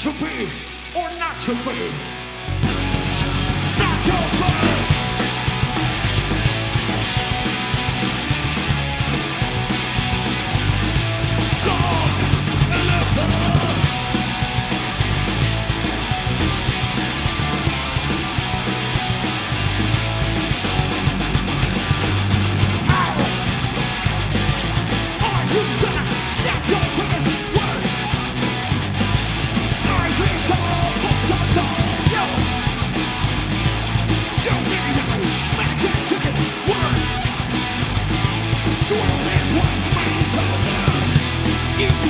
to be or not to be. Not to be. you.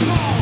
Impossible